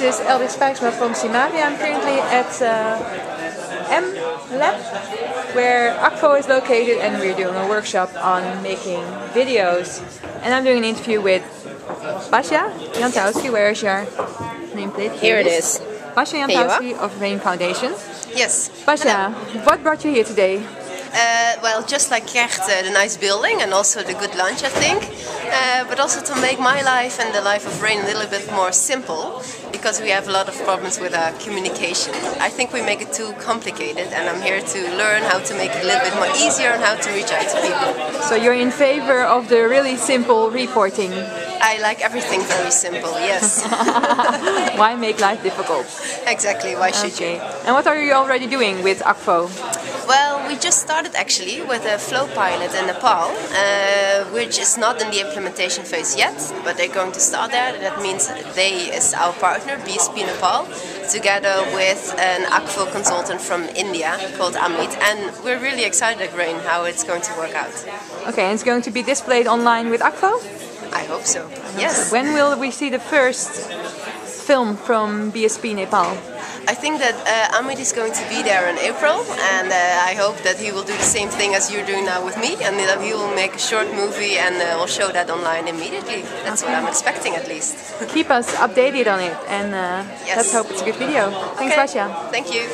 this is Elbrich Spijksma from Simavi. I'm currently at uh, M Lab, where Akvo is located, and we're doing a workshop on making videos. And I'm doing an interview with Basja Jantowski. Where is your nameplate? Here it is. Basja Jantowski of Rain Foundation. Yes. Basja, what brought you here today? Uh, well, just like Gert, uh, the nice building and also the good lunch, I think. Uh, but also to make my life and the life of Rain a little bit more simple because we have a lot of problems with our communication. I think we make it too complicated, and I'm here to learn how to make it a little bit more easier and how to reach out to people. So you're in favor of the really simple reporting? I like everything very simple, yes. why make life difficult? Exactly, why should okay. you? And what are you already doing with Akvo? We just started actually with a flow pilot in Nepal, uh, which is not in the implementation phase yet, but they're going to start there. That means they is our partner, BSP Nepal, together with an Akvo consultant from India called Amit, and we're really excited Grain how it's going to work out. Okay, and it's going to be displayed online with Akvo? I hope so. Yes. When will we see the first film from BSP Nepal? I think that uh, Amit is going to be there in April, and uh, I hope that he will do the same thing as you're doing now with me, and that he will make a short movie and uh, will show that online immediately. That's okay. what I'm expecting, at least. Keep us updated on it, and uh, yes. let's hope it's a good video. Thanks, okay. Thank you.